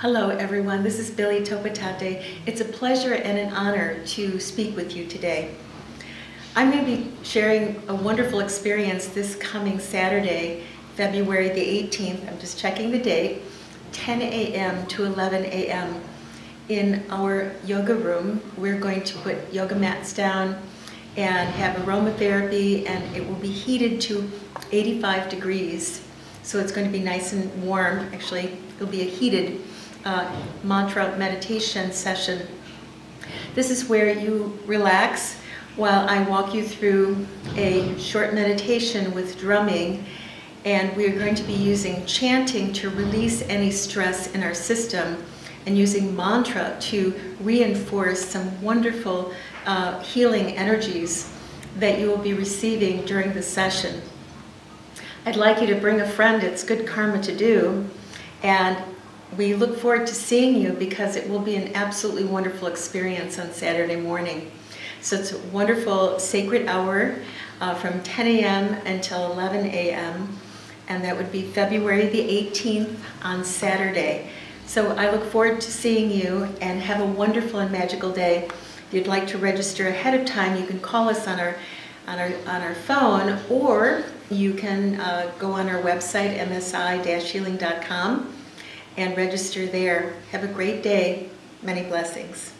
Hello everyone, this is Billie Topa Tate. It's a pleasure and an honor to speak with you today. I'm going to be sharing a wonderful experience this coming Saturday, February the 18th, I'm just checking the date, 10 a.m. to 11 a.m. in our yoga room. We're going to put yoga mats down and have aromatherapy and it will be heated to 85 degrees. So it's going to be nice and warm. Actually, it'll be a heated uh, mantra meditation session. This is where you relax while I walk you through a short meditation with drumming and we are going to be using chanting to release any stress in our system and using mantra to reinforce some wonderful uh, healing energies that you will be receiving during the session. I'd like you to bring a friend, it's good karma to do, and we look forward to seeing you because it will be an absolutely wonderful experience on Saturday morning. So it's a wonderful sacred hour uh, from 10 a.m. until 11 a.m. and that would be February the 18th on Saturday. So I look forward to seeing you and have a wonderful and magical day. If you'd like to register ahead of time, you can call us on our on our, on our phone or you can uh, go on our website msi-healing.com and register there. Have a great day. Many blessings.